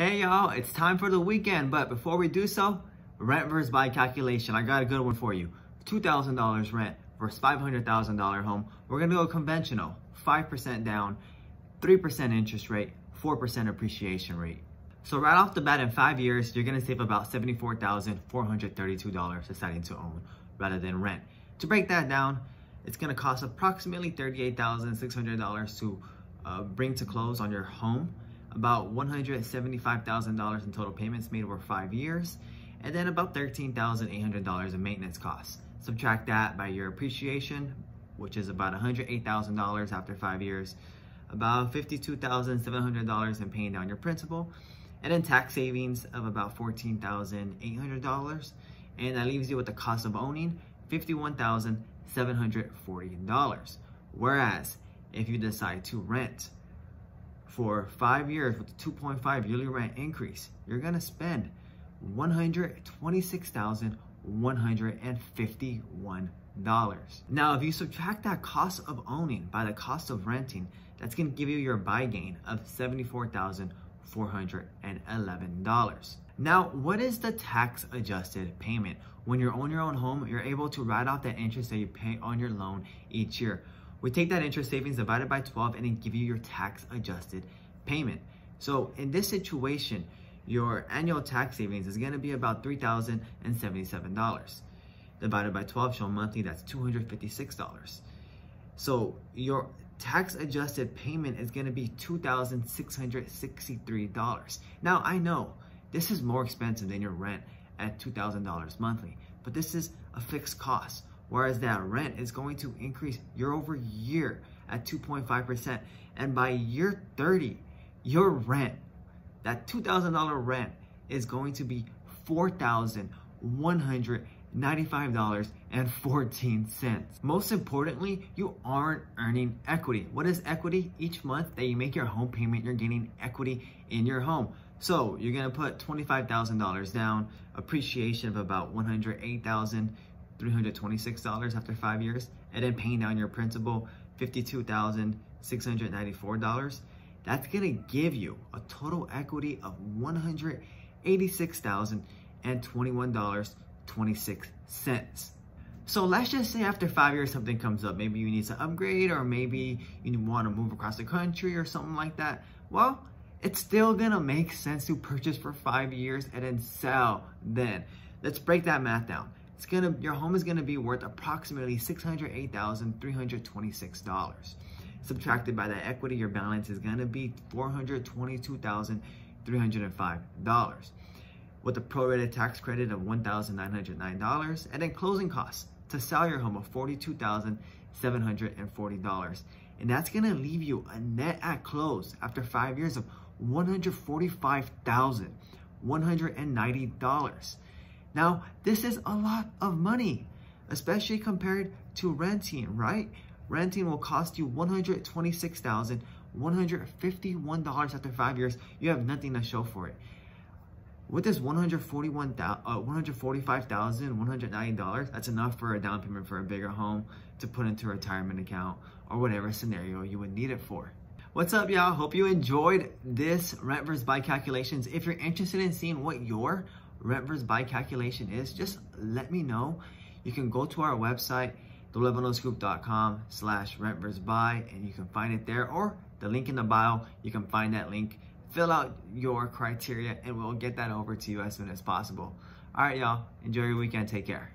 Hey y'all, it's time for the weekend, but before we do so, rent versus buy calculation. I got a good one for you. $2,000 rent versus $500,000 home. We're gonna go conventional, 5% down, 3% interest rate, 4% appreciation rate. So right off the bat in five years, you're gonna save about $74,432 deciding to own rather than rent. To break that down, it's gonna cost approximately $38,600 to uh, bring to close on your home, about $175,000 in total payments made over five years, and then about $13,800 in maintenance costs. Subtract that by your appreciation, which is about $108,000 after five years, about $52,700 in paying down your principal, and then tax savings of about $14,800. And that leaves you with the cost of owning $51,740. Whereas if you decide to rent for five years with a 2.5 yearly rent increase, you're gonna spend $126,151. Now, if you subtract that cost of owning by the cost of renting, that's gonna give you your buy gain of $74,411. Now, what is the tax adjusted payment? When you own your own home, you're able to write off the interest that you pay on your loan each year. We take that interest savings divided by 12 and then give you your tax adjusted payment. So in this situation, your annual tax savings is gonna be about $3,077. Divided by 12, show monthly, that's $256. So your tax adjusted payment is gonna be $2,663. Now I know this is more expensive than your rent at $2,000 monthly, but this is a fixed cost. Whereas that rent is going to increase year over year at 2.5%. And by year 30, your rent, that $2,000 rent is going to be $4,195.14. Most importantly, you aren't earning equity. What is equity? Each month that you make your home payment, you're gaining equity in your home. So you're gonna put $25,000 down, appreciation of about 108,000 $326 after five years, and then paying down your principal $52,694, that's gonna give you a total equity of $186,021.26. So let's just say after five years something comes up. Maybe you need to upgrade or maybe you want to move across the country or something like that. Well, it's still gonna make sense to purchase for five years and then sell then. Let's break that math down it's gonna your home is gonna be worth approximately $608,326. Subtracted by that equity, your balance is gonna be $422,305 with a prorated tax credit of $1,909 and then closing costs to sell your home of $42,740. And that's gonna leave you a net at close after five years of $145,190. Now, this is a lot of money, especially compared to renting, right? Renting will cost you $126,151 after five years. You have nothing to show for it. With this $141, uh, $145,190, that's enough for a down payment for a bigger home to put into a retirement account or whatever scenario you would need it for. What's up, y'all? Hope you enjoyed this rent versus buy calculations. If you're interested in seeing what your rent versus buy calculation is, just let me know. You can go to our website, theluevanosgroup.com slash rent versus buy, and you can find it there, or the link in the bio, you can find that link. Fill out your criteria, and we'll get that over to you as soon as possible. All right, y'all. Enjoy your weekend. Take care.